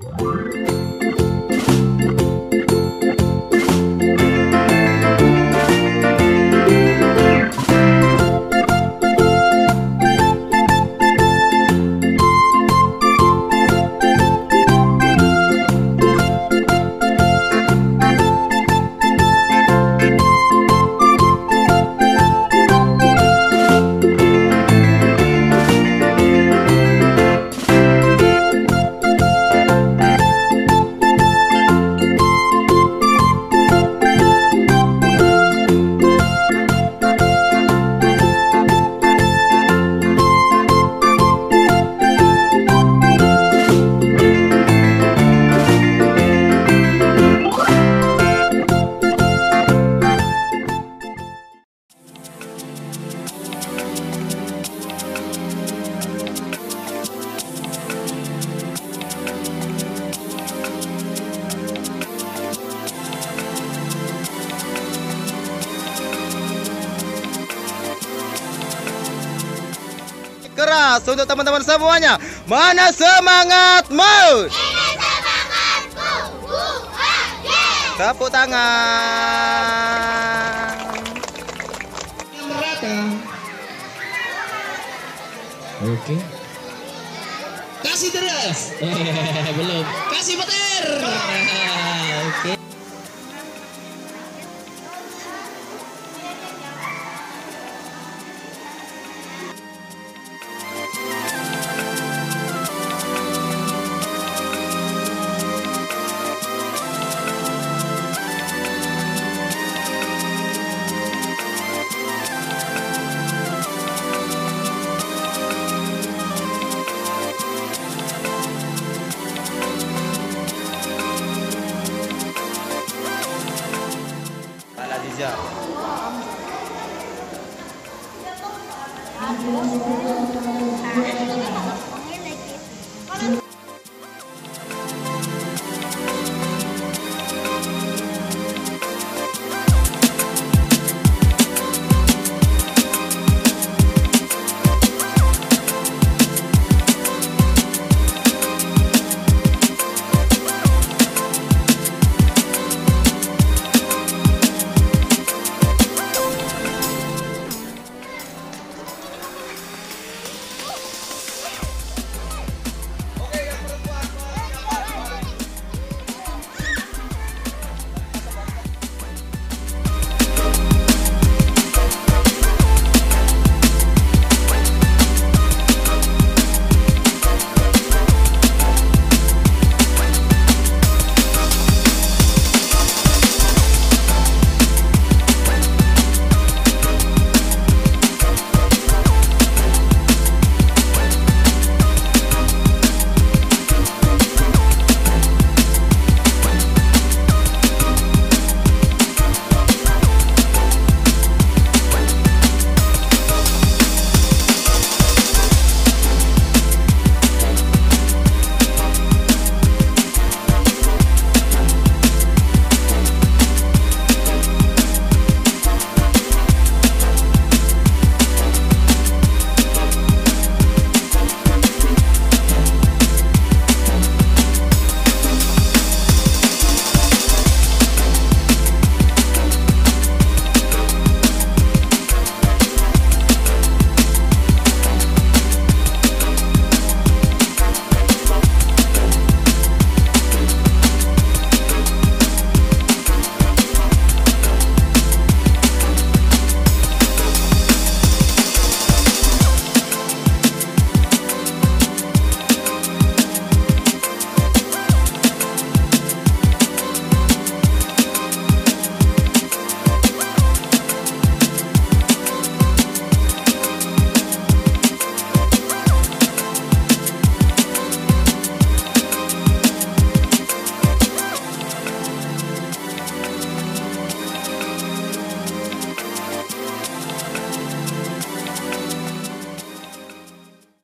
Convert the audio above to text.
Word. Keras untuk teman-teman semuanya. Mana semangatmu? Tepuk tangan. merata. Oke. Kasih terus. Belum. Kasih petir. Oke. 好多！好，